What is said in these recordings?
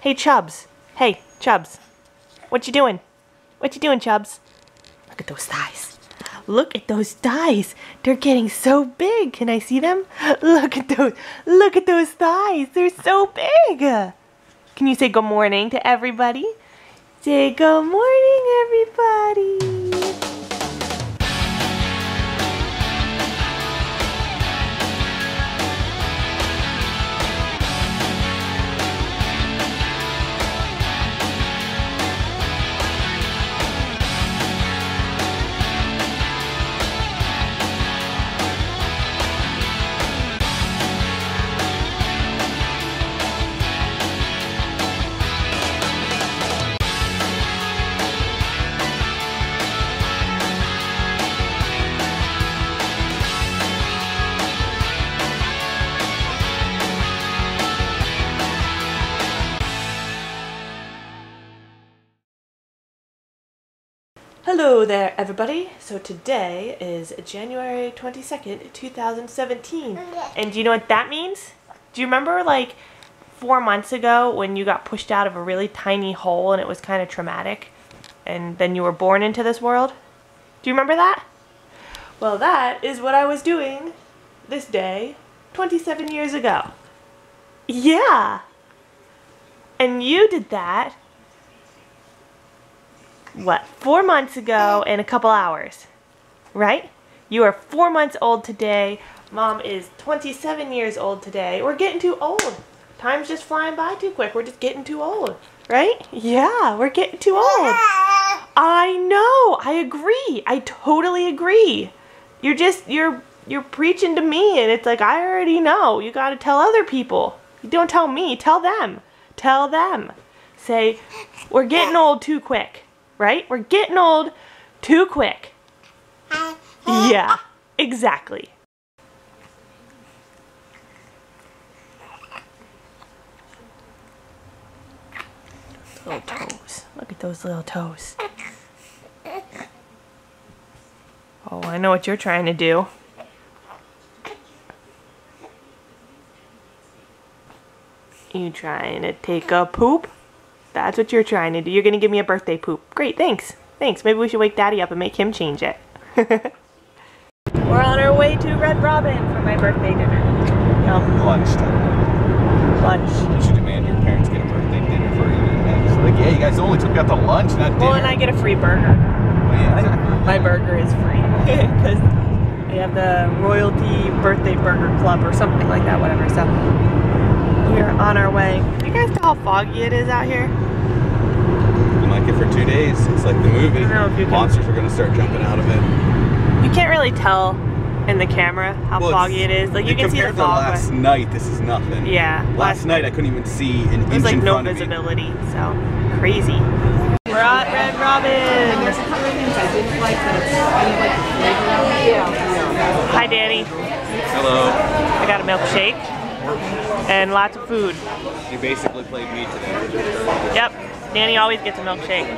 Hey, Chubs. Hey, Chubs. What you doing? What you doing, Chubs? Look at those thighs. Look at those thighs. They're getting so big. Can I see them? Look at those. Look at those thighs. They're so big. Can you say good morning to everybody? Say good morning, everybody. Hello there, everybody. So today is January 22nd, 2017. And do you know what that means? Do you remember like four months ago when you got pushed out of a really tiny hole and it was kind of traumatic? And then you were born into this world? Do you remember that? Well, that is what I was doing this day 27 years ago. Yeah. And you did that what, four months ago in a couple hours, right? You are four months old today. Mom is 27 years old today. We're getting too old. Time's just flying by too quick. We're just getting too old, right? Yeah, we're getting too old. I know. I agree. I totally agree. You're just you're you're preaching to me and it's like I already know. You got to tell other people. You don't tell me, tell them. Tell them. Say, "We're getting old too quick." Right? We're getting old too quick. Yeah, exactly. Little toes. Look at those little toes. Oh, I know what you're trying to do. You trying to take a poop? That's what you're trying to do. You're going to give me a birthday poop. Great, thanks. Thanks. Maybe we should wake Daddy up and make him change it. We're on our way to Red Robin for my birthday dinner. Yum. Lunchtime. Lunch. You should demand your parents get a birthday dinner for you. Like, yeah, you guys only took out to lunch, not dinner. Well, and I get a free burger. Well, yeah, exactly. My burger is free because we have the royalty birthday burger club or something like that, whatever. So we're on our way. You guys know how foggy it is out here? Like it for two days. It's like the movie. I don't know if you can- Monsters are going to start jumping out of it. You can't really tell in the camera how Well, foggy it's- Like you can see the fog. last but- night, this is nothing. Yeah. Last night, I couldn't even see an inch like in no front of me. visibility, so crazy. We're at Red Robin. Hi, Danny. Hello. I got a milkshake and lots of food. You basically played me today. Yep, Danny always gets a milkshake.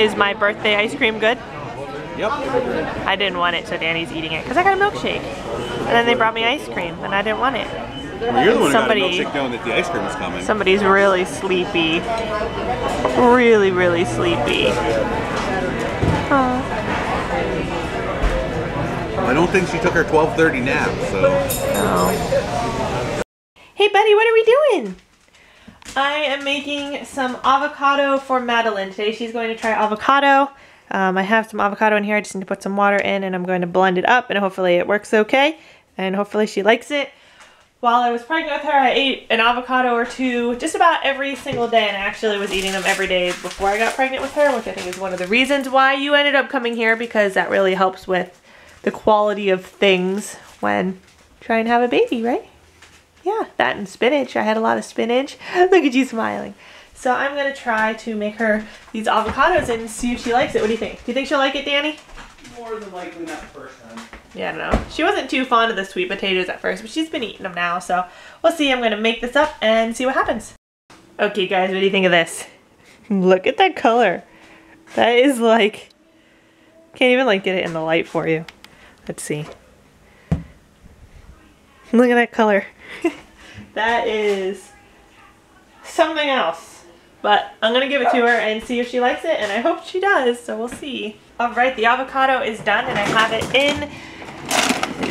Is my birthday ice cream good? Yep. I didn't want it, so Danny's eating it because I got a milkshake. And then they brought me ice cream, and I didn't want it. Well, you're the one Somebody- who got a milkshake knowing that the ice cream is coming. Somebody's really sleepy. Really, really sleepy. Aw. I don't think she took her 12:30 nap, so. Hey, buddy, what are we doing? I am making some avocado for Madeline. Today she's going to try avocado. Um, I have some avocado in here. I just need to put some water in and I'm going to blend it up and hopefully it works okay. And hopefully she likes it. While I was pregnant with her, I ate an avocado or two just about every single day, and I actually was eating them every day before I got pregnant with her, which I think is one of the reasons why you ended up coming here because that really helps with the quality of things when trying to have a baby, right? Yeah, that and spinach. I had a lot of spinach. Look at you smiling. So I'm gonna try to make her these avocados and see if she likes it. What do you think? Do you think she'll like it, Danny? More than likely not the first time. Yeah, I don't know. She wasn't too fond of the sweet potatoes at first, but she's been eating them now, so we'll see. I'm gonna make this up and see what happens. Okay, guys, what do you think of this? Look at that color. That is like, can't even like get it in the light for you. Let's see. Look at that color. that is something else. But I'm gonna give it to her and see if she likes it, and I hope she does, so we'll see. All right, the avocado is done, and I have it in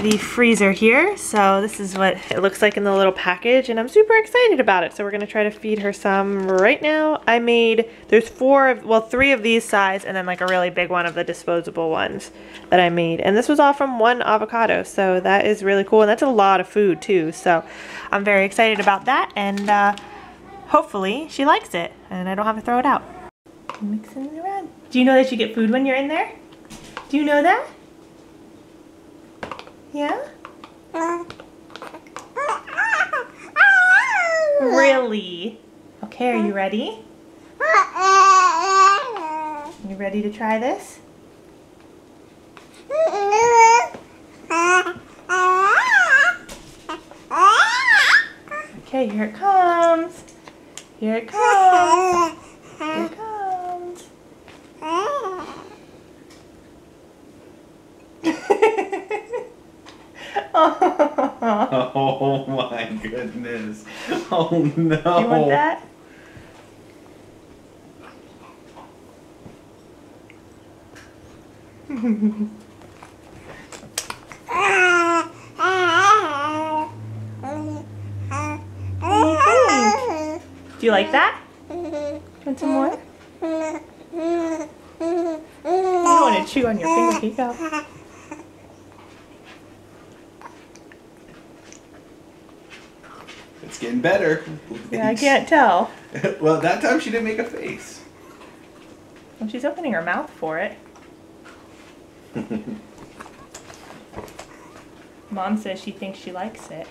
the freezer here. So this is what it looks like in the little package and I'm super excited about it. So we're gonna try to feed her some right now. I made, there's four, of, well three of these size and then like a really big one of the disposable ones that I made. And this was all from one avocado. So that is really cool. And that's a lot of food too. So I'm very excited about that and uh, hopefully she likes it and I don't have to throw it out. Mixing it around. Do you know that you get food when you're in there? Do you know that? Yeah? Really? Okay, are you ready? You ready to try this? Okay, here it comes. Here it comes. Here it comes. oh. Oh my goodness. Oh no. You want that? Do you like that? Want some more? You don't want to chew on your finger. Go. It's getting better. Yeah, I can't tell. well, that time she didn't make a face. Well, she's opening her mouth for it. Mom says she thinks she likes it.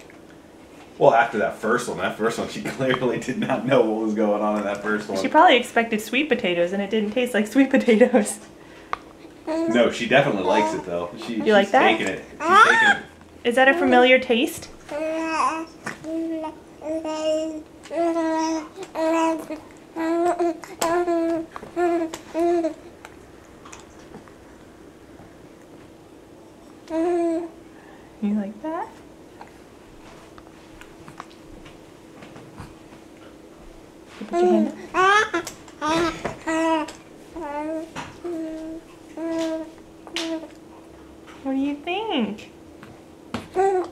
Well, after that first one, that first one, she clearly did not know what was going on in that first one. She probably expected sweet potatoes and it didn't taste like sweet potatoes. no, she definitely likes it though. She, You she's like that? taking it. She's taking it. Is that a familiar taste? You like that? You put your hand. What do you think?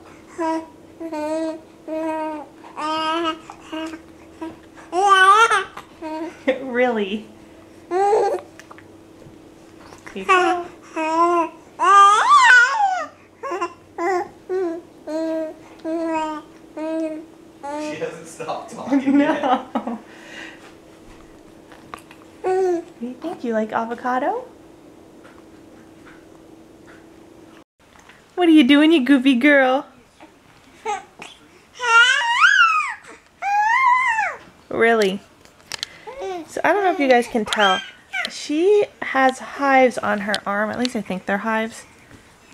really? Here you go. She hasn't stopped talking yet. No. What do you? Like avocado? What are you doing, you goofy girl? Really? So I don't know if you guys can tell. She has hives on her arm. At least I think they're hives.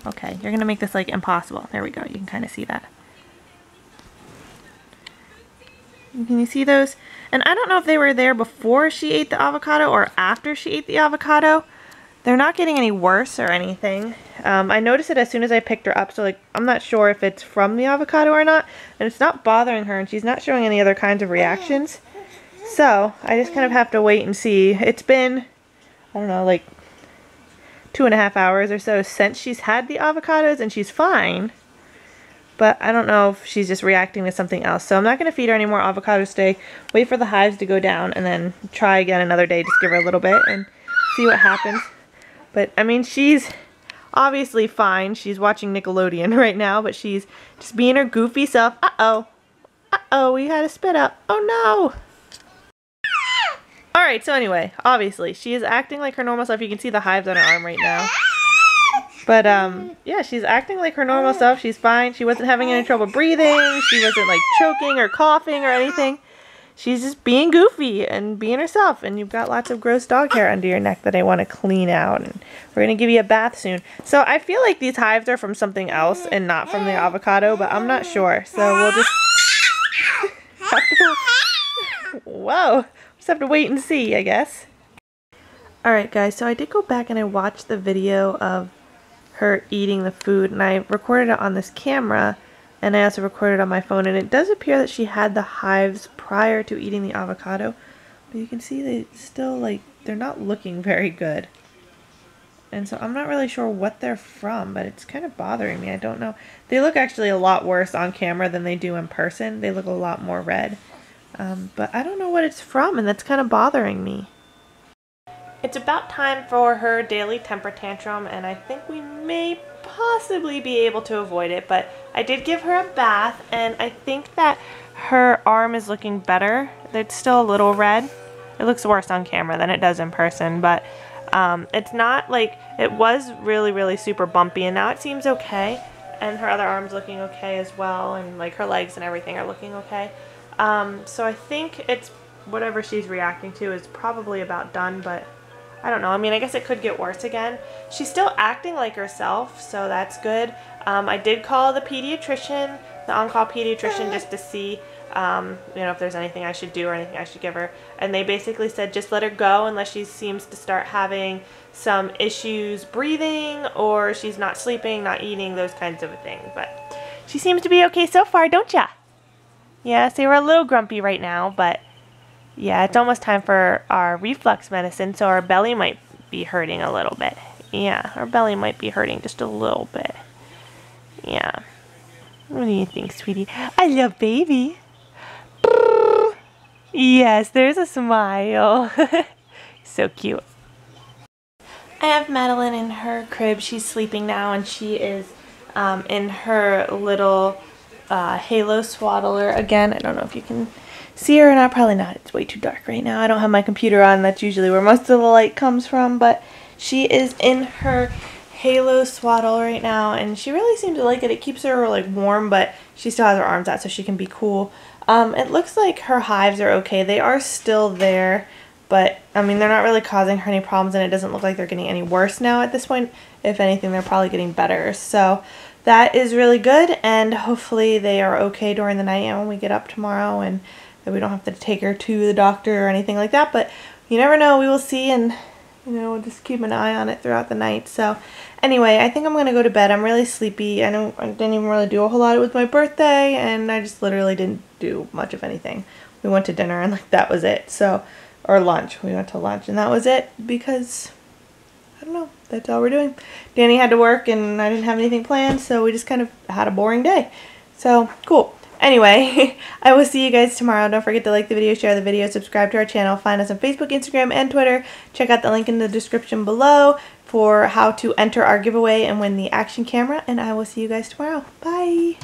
Okay, you're gonna make this like impossible. There we go. You can kind of see that. Can you see those? And I don't know if they were there before she ate the avocado or after she ate the avocado. They're not getting any worse or anything. Um, I noticed it as soon as I picked her up, so like I'm not sure if it's from the avocado or not. And it's not bothering her and she's not showing any other kinds of reactions. So I just kind of have to wait and see. It's been, I don't know, like two and a half hours or so since she's had the avocados and she's fine. But I don't know if she's just reacting to something else. So I'm not going to feed her any more avocados today. Wait for the hives to go down and then try again another day. Just give her a little bit and see what happens. But I mean, she's obviously fine. She's watching Nickelodeon right now, but she's just being her goofy self. Uh-oh. Uh-oh, we had a spit up. Oh no. Alright, so anyway, obviously, she is acting like her normal self. You can see the hives on her arm right now. But, um, yeah, she's acting like her normal self. She's fine. She wasn't having any trouble breathing. She wasn't, like, choking or coughing or anything. she's just being goofy and being herself. And you've got lots of gross dog hair under your neck that I want to clean out. And we're going to give you a bath soon. So I feel like these hives are from something else and not from the avocado, but I'm not sure. So we'll just whoa, just have to wait and see, I guess. Alright guys, so I did go back and I watched the video of her eating the food and I recorded it on this camera and I also recorded it on my phone and it does appear that she had the hives prior to eating the avocado but you can see they still like they're not looking very good. And so I'm not really sure what they're from but it's kind of bothering me I don't know. They look actually a lot worse on camera than they do in person they look a lot more red. Um, but I don't know what it's from and that's kind of bothering me it's about time for her daily temper tantrum, and I think we may possibly be able to avoid it, but I did give her a bath, and I think that her arm is looking better. It's still a little red. It looks worse on camera than it does in person, but um, it's not like, it was really, really super bumpy, and now it seems okay, and her other arm's looking okay as well, and like her legs and everything are looking okay. Um, so I think it's, whatever she's reacting to is probably about done, but I don't know. I mean, I guess it could get worse again. She's still acting like herself, so that's good. Um, I did call the pediatrician, the on-call pediatrician, just to see, um, you know, if there's anything I should do or anything I should give her. And they basically said just let her go unless she seems to start having some issues breathing or she's not sleeping, not eating, those kinds of things. But she seems to be okay so far, don't ya? Yeah, so we're a little grumpy right now, but yeah, it's almost time for our reflux medicine, so our belly might be hurting a little bit. Yeah, our belly might be hurting just a little bit. Yeah. What do you think, sweetie? I love baby. Yes, there's a smile. so cute. I have Madeline in her crib. She's sleeping now, and she is um, in her little uh, halo swaddler. Again, I don't know if you can see her or not. Probably not. It's way too dark right now. I don't have my computer on. That's usually where most of the light comes from. But she is in her halo swaddle right now. And she really seems to like it. It keeps her like warm. But she still has her arms out so she can be cool. Um, it looks like her hives are okay. They are still there. But, I mean, they're not really causing her any problems. And it doesn't look like they're getting any worse now at this point. If anything, they're probably getting better. So, that is really good. And hopefully they are okay during the night and when we get up tomorrow. And that we don't have to take her to the doctor or anything like that. But you never know. We will see and, you know, we'll just keep an eye on it throughout the night. So anyway, I think I'm going to go to bed. I'm really sleepy. I, don't, I didn't even really do a whole lot. It was my birthday and I just literally didn't do much of anything. We went to dinner and like that was it. So, or lunch. We went to lunch and that was it because, I don't know, that's all we're doing. Danny had to work and I didn't have anything planned. So we just kind of had a boring day. So, cool. Anyway, I will see you guys tomorrow. Don't forget to like the video, share the video, subscribe to our channel, find us on Facebook, Instagram, and Twitter. Check out the link in the description below for how to enter our giveaway and win the action camera. And I will see you guys tomorrow. Bye!